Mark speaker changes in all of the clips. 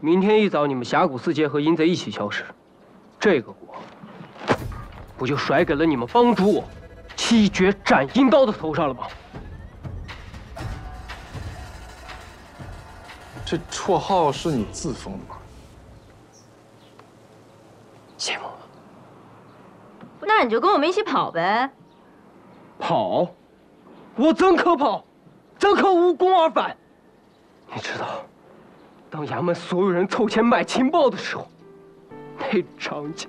Speaker 1: 明天一早，你们峡谷四杰和阴贼一起消失，这个锅不就甩给了你们帮主我七绝斩阴刀的头上了吗？
Speaker 2: 这绰号是你自封的吗？
Speaker 1: 羡慕吗？
Speaker 3: 那你就跟我们一起跑呗。
Speaker 1: 跑？我怎可跑？怎可无功而返？你知道，当衙门所有人凑钱买情报的时候，那场景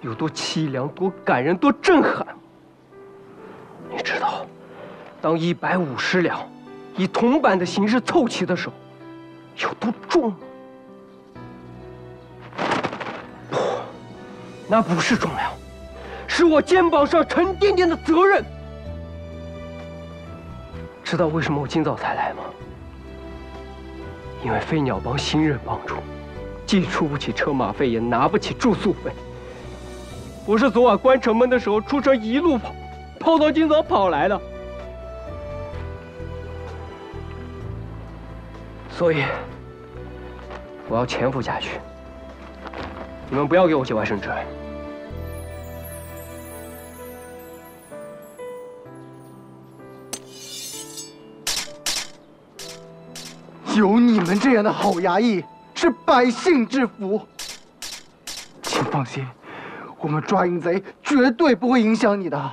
Speaker 1: 有多凄凉、多感人、多震撼？你知道，当一百五十两以铜板的形式凑齐的时候，有多重吗？不，那不是重量，是我肩膀上沉甸甸的责任。知道为什么我今早才来吗？因为飞鸟帮新任帮主，既出不起车马费，也拿不起住宿费。我是昨晚关城门的时候出城一路跑，跑到今早跑来的。所以，我要潜伏下去。你们不要给我节外生枝。
Speaker 4: 有你们这样的好衙役，是百姓之福。请放心，我们抓淫贼绝对不会影响你的。